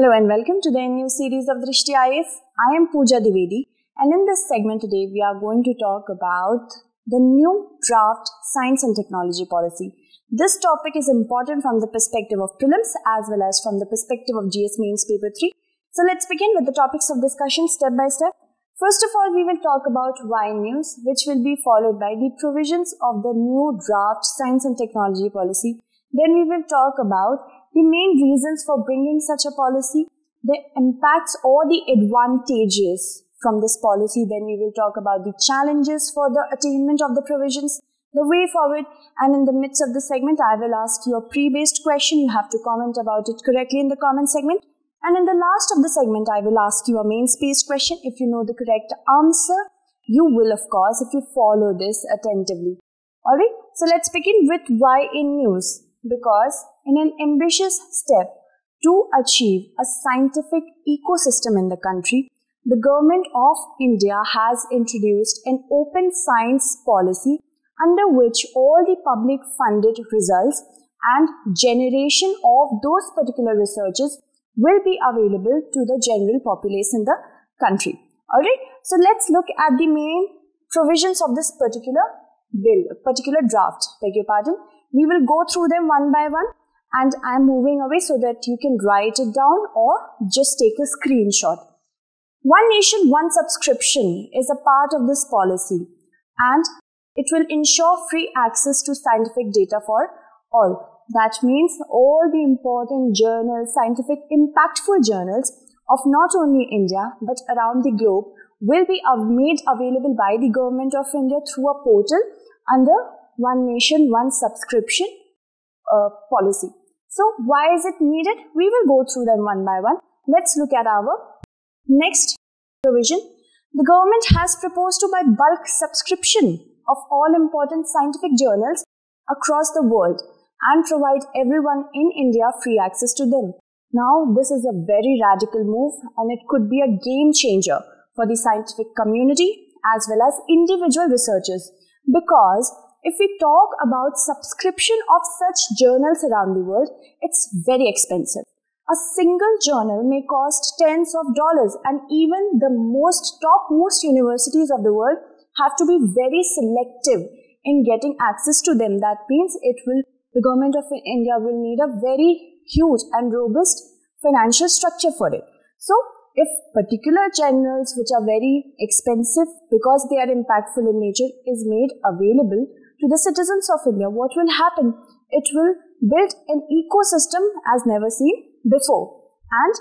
Hello and welcome to the new series of Drishti IAS. I am Pooja Dwivedi and in this segment today we are going to talk about the new draft science and technology policy. This topic is important from the perspective of prelims as well as from the perspective of GS Mains Paper 3. So let's begin with the topics of discussion step by step. First of all, we will talk about why news, which will be followed by the provisions of the new draft science and technology policy. Then we will talk about the main reasons for bringing such a policy, the impacts or the advantages from this policy. Then we will talk about the challenges for the attainment of the provisions, the way forward, and in the midst of the segment, I will ask you a pre-based question. You have to comment about it correctly in the comment segment. And in the last of the segment, I will ask you a mains-based question. If you know the correct answer, you will, of course, if you follow this attentively. Alright, so let's begin with why in news. Because in an ambitious step to achieve a scientific ecosystem in the country, the government of India has introduced an open science policy under which all the public funded results and generation of those particular researches will be available to the general populace in the country. Alright, so let's look at the main provisions of this particular bill, particular draft, beg your pardon. We will go through them one by one and I'm moving away so that you can write it down or just take a screenshot. One nation, one subscription is a part of this policy and it will ensure free access to scientific data for all. That means all the important journals, scientific impactful journals of not only India but around the globe will be made available by the government of India through a portal under One Nation, One Subscription uh, policy. So why is it needed? We will go through them one by one. Let's look at our next provision. The government has proposed to buy bulk subscription of all important scientific journals across the world and provide everyone in India free access to them. Now, this is a very radical move and it could be a game changer for the scientific community as well as individual researchers because if we talk about subscription of such journals around the world, it's very expensive. A single journal may cost tens of dollars and even the most topmost universities of the world have to be very selective in getting access to them. That means it will, the government of India will need a very huge and robust financial structure for it. So if particular journals which are very expensive because they are impactful in nature is made available to the citizens of India, what will happen? It will build an ecosystem as never seen before. And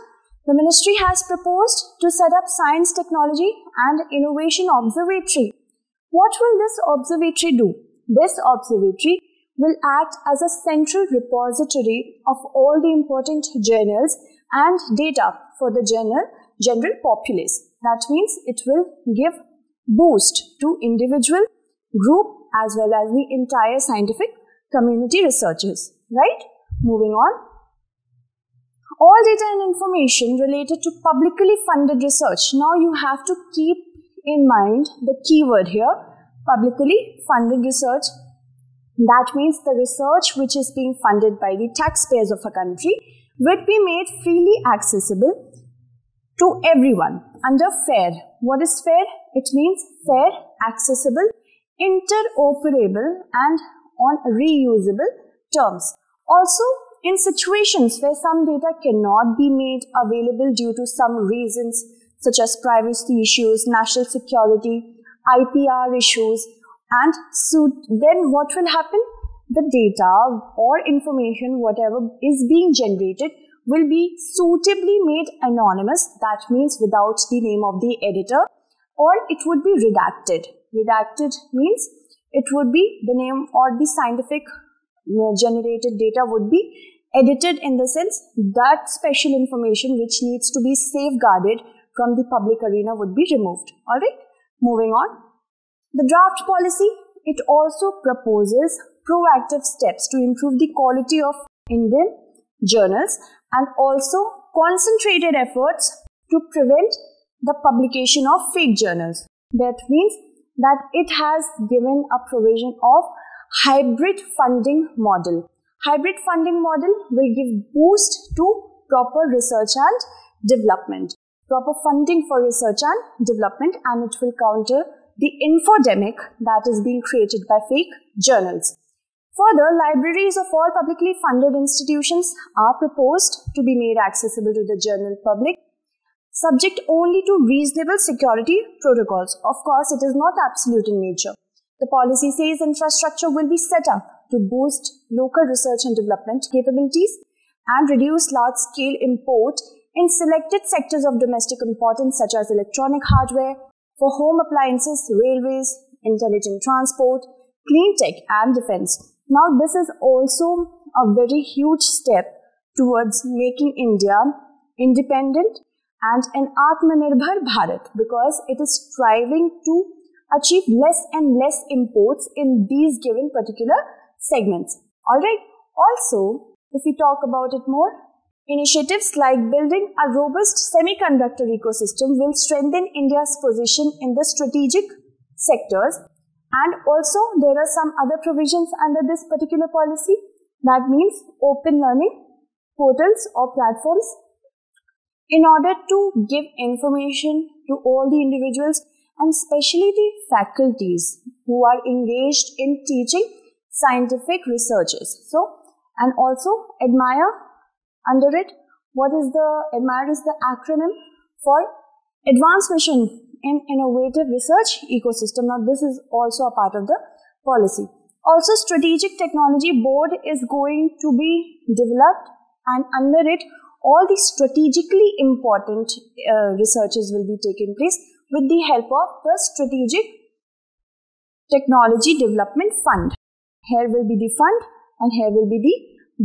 the ministry has proposed to set up science, technology and innovation observatory. What will this observatory do? This observatory will act as a central repository of all the important journals and data for the general, general populace. That means it will give boost to individual, group as well as the entire scientific community researchers. Right? Moving on. All data and information related to publicly funded research. Now you have to keep in mind the keyword here, publicly funded research. That means the research which is being funded by the taxpayers of a country would be made freely accessible to everyone under FAIR. What is FAIR? It means fair, accessible, interoperable and on reusable terms. Also, in situations where some data cannot be made available due to some reasons such as privacy issues, national security, IPR issues, and so then what will happen? The data or information, whatever is being generated, will be suitably made anonymous. That means without the name of the editor, or it would be redacted redacted means it would be the name or the scientific uh, generated data would be edited in the sense that special information which needs to be safeguarded from the public arena would be removed. Alright, moving on. The draft policy, it also proposes proactive steps to improve the quality of Indian journals and also concentrated efforts to prevent the publication of fake journals. That means that it has given a provision of hybrid funding model. Hybrid funding model will give boost to proper research and development, proper funding for research and development, and it will counter the infodemic that is being created by fake journals. Further, libraries of all publicly funded institutions are proposed to be made accessible to the general public, subject only to reasonable security protocols. Of course, it is not absolute in nature. The policy says infrastructure will be set up to boost local research and development capabilities and reduce large-scale import in selected sectors of domestic importance such as electronic hardware, for home appliances, railways, intelligent transport, clean tech and defense. Now, this is also a very huge step towards making India independent and an Atmanirbhar Bharat because it is striving to achieve less and less imports in these given particular segments. Alright, also, if we talk about it more, initiatives like building a robust semiconductor ecosystem will strengthen India's position in the strategic sectors and also there are some other provisions under this particular policy. That means open learning portals or platforms in order to give information to all the individuals and especially the faculties who are engaged in teaching scientific researches. So, and also admire under it, what is the admire is the acronym for Advanced Mission in innovative research ecosystem. Now, this is also a part of the policy. Also, strategic technology board is going to be developed and under it, all the strategically important uh, researches will be taking place with the help of the strategic technology development fund. Here will be the fund and here will be the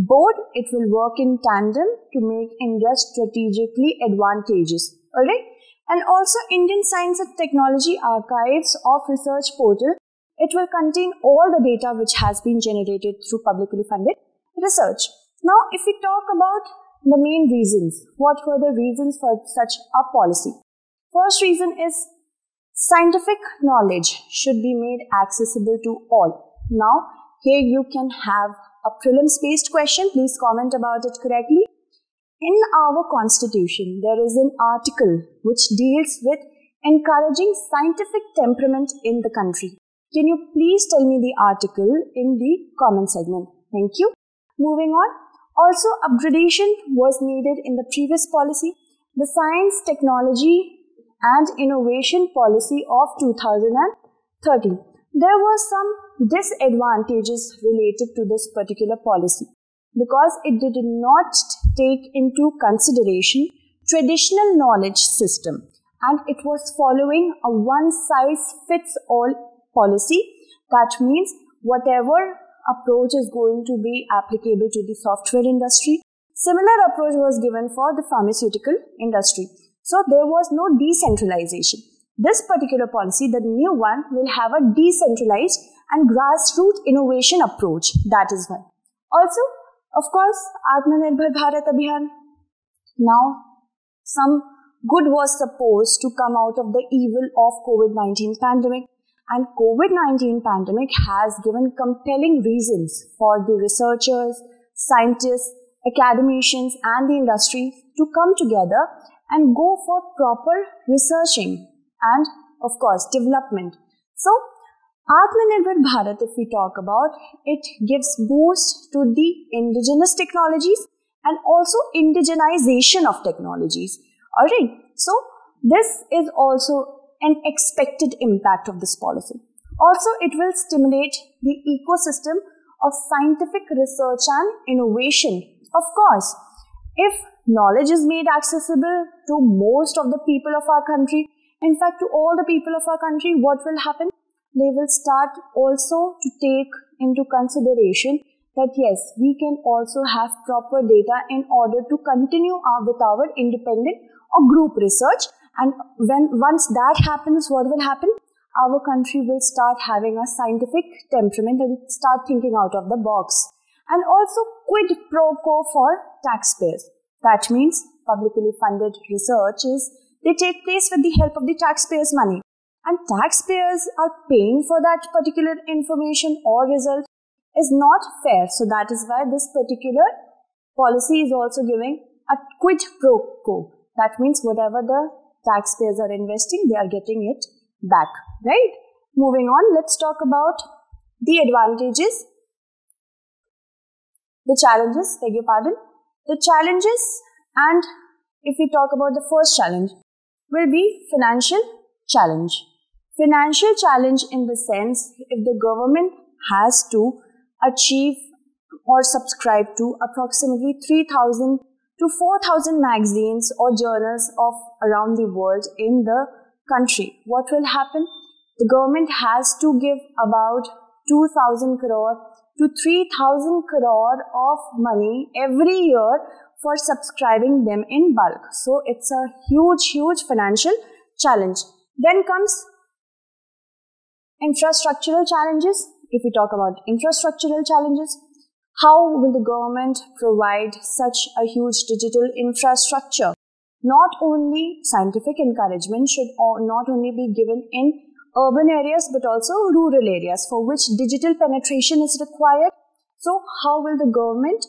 board. It will work in tandem to make India strategically advantageous. Alright and also Indian Science and Technology Archives of Research portal. It will contain all the data which has been generated through publicly funded research. Now, if we talk about the main reasons, what were the reasons for such a policy? First reason is scientific knowledge should be made accessible to all. Now, here you can have a prelims based question. Please comment about it correctly. In our constitution, there is an article which deals with encouraging scientific temperament in the country. Can you please tell me the article in the comment segment? Thank you. Moving on. Also, upgradation was needed in the previous policy. The Science, Technology and Innovation Policy of 2013. There were some disadvantages related to this particular policy because it did not take into consideration traditional knowledge system and it was following a one size fits all policy that means whatever approach is going to be applicable to the software industry. Similar approach was given for the pharmaceutical industry. So there was no decentralization. This particular policy the new one will have a decentralized and grassroots innovation approach. That is one also of course, Atmanirbhar Bharat Abhiyan. Now, some good was supposed to come out of the evil of COVID-19 pandemic and COVID-19 pandemic has given compelling reasons for the researchers, scientists, academicians and the industry to come together and go for proper researching and of course development. So Atmanirbhar Bharat, if we talk about, it gives boost to the indigenous technologies and also indigenization of technologies. Alright, so this is also an expected impact of this policy. Also, it will stimulate the ecosystem of scientific research and innovation. Of course, if knowledge is made accessible to most of the people of our country, in fact, to all the people of our country, what will happen? they will start also to take into consideration that yes, we can also have proper data in order to continue our, with our independent or group research. And when once that happens, what will happen? Our country will start having a scientific temperament and start thinking out of the box. And also quid pro quo for taxpayers. That means publicly funded research is they take place with the help of the taxpayers' money and taxpayers are paying for that particular information or result is not fair. So that is why this particular policy is also giving a quid pro quo. That means whatever the taxpayers are investing, they are getting it back, right? Moving on, let's talk about the advantages, the challenges, beg your pardon. The challenges and if we talk about the first challenge will be financial challenge. Financial challenge in the sense if the government has to achieve or subscribe to approximately 3000 to 4000 magazines or journals of around the world in the country. What will happen? The government has to give about 2000 crore to 3000 crore of money every year for subscribing them in bulk. So it's a huge, huge financial challenge. Then comes infrastructural challenges. If we talk about infrastructural challenges, how will the government provide such a huge digital infrastructure? Not only scientific encouragement should not only be given in urban areas but also rural areas for which digital penetration is required. So how will the government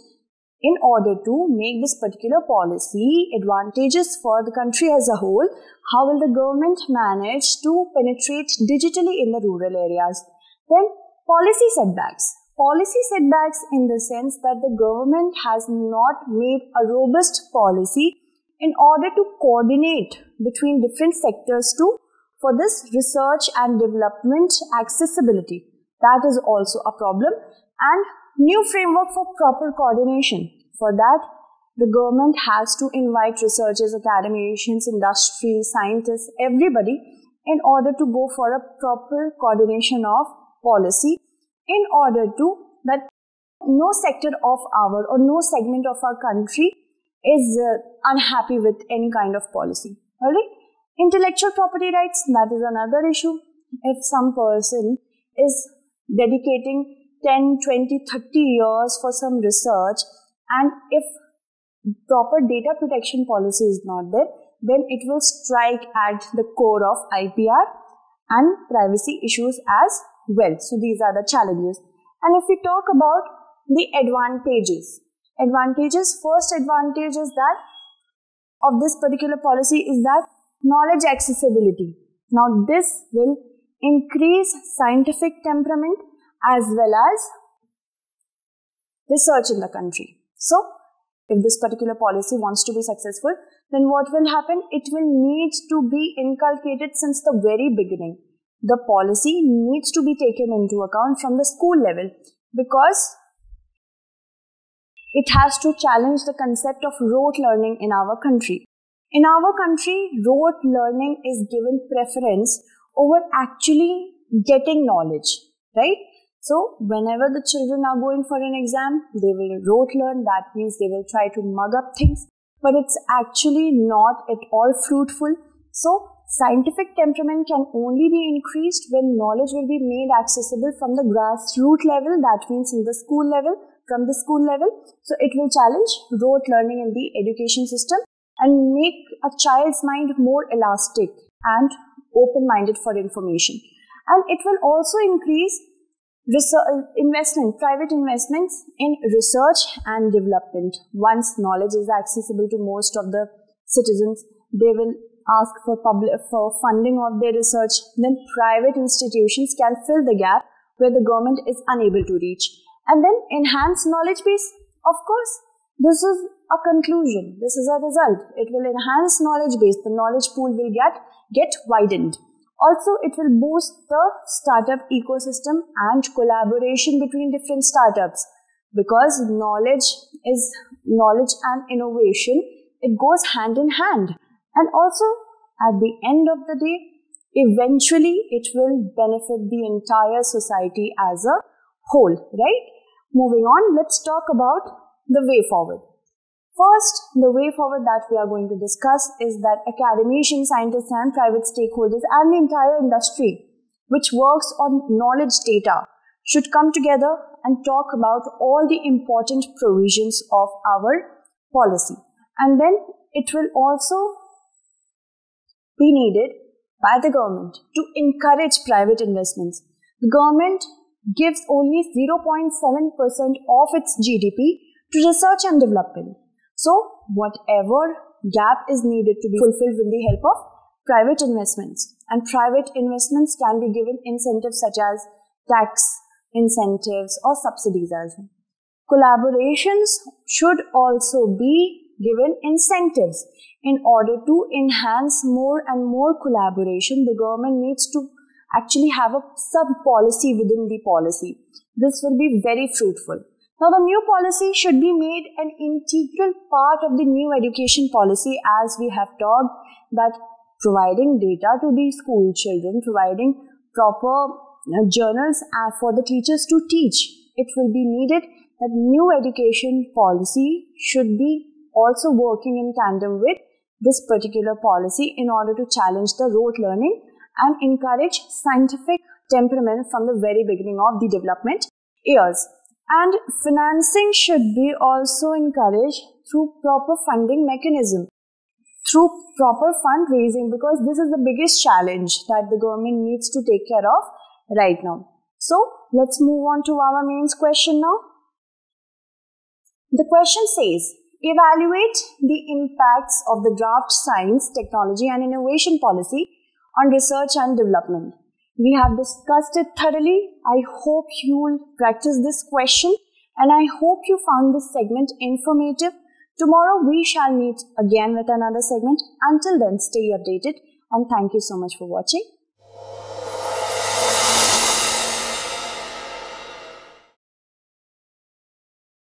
in order to make this particular policy advantageous for the country as a whole, how will the government manage to penetrate digitally in the rural areas? Then policy setbacks. Policy setbacks in the sense that the government has not made a robust policy in order to coordinate between different sectors to for this research and development accessibility. That is also a problem and new framework for proper coordination. For that, the government has to invite researchers, academicians, industry, scientists, everybody in order to go for a proper coordination of policy in order to that no sector of our or no segment of our country is uh, unhappy with any kind of policy. Alright? Intellectual property rights, that is another issue. If some person is dedicating 10, 20, 30 years for some research and if proper data protection policy is not there, then it will strike at the core of IPR and privacy issues as well. So these are the challenges. And if we talk about the advantages, advantages, first advantage is that of this particular policy is that knowledge accessibility. Now this will increase scientific temperament as well as research in the country. So, if this particular policy wants to be successful, then what will happen? It will need to be inculcated since the very beginning. The policy needs to be taken into account from the school level because it has to challenge the concept of rote learning in our country. In our country, rote learning is given preference over actually getting knowledge, right? So, whenever the children are going for an exam, they will rote learn. That means they will try to mug up things, but it's actually not at all fruitful. So, scientific temperament can only be increased when knowledge will be made accessible from the grassroots level. That means in the school level, from the school level. So, it will challenge rote learning in the education system and make a child's mind more elastic and open-minded for information. And it will also increase research, investment, private investments in research and development. Once knowledge is accessible to most of the citizens, they will ask for public, for funding of their research. Then private institutions can fill the gap where the government is unable to reach. And then enhance knowledge base. Of course, this is a conclusion. This is a result. It will enhance knowledge base. The knowledge pool will get, get widened. Also, it will boost the startup ecosystem and collaboration between different startups because knowledge is knowledge and innovation. It goes hand in hand. And also, at the end of the day, eventually it will benefit the entire society as a whole, right? Moving on, let's talk about the way forward. First, the way forward that we are going to discuss is that academicians, scientists and private stakeholders and the entire industry which works on knowledge data should come together and talk about all the important provisions of our policy. And then it will also be needed by the government to encourage private investments. The government gives only 0.7% of its GDP to research and development. So whatever gap is needed to be fulfilled with the help of private investments. And private investments can be given incentives such as tax incentives or subsidies as well. Collaborations should also be given incentives in order to enhance more and more collaboration. The government needs to actually have a sub policy within the policy. This will be very fruitful. Now, the new policy should be made an integral part of the new education policy as we have talked that providing data to the school children, providing proper uh, journals uh, for the teachers to teach. It will be needed that new education policy should be also working in tandem with this particular policy in order to challenge the rote learning and encourage scientific temperament from the very beginning of the development years. And financing should be also encouraged through proper funding mechanism, through proper fundraising because this is the biggest challenge that the government needs to take care of right now. So let's move on to our mains question now. The question says, evaluate the impacts of the draft science, technology and innovation policy on research and development. We have discussed it thoroughly. I hope you'll practice this question and I hope you found this segment informative. Tomorrow we shall meet again with another segment. Until then, stay updated and thank you so much for watching.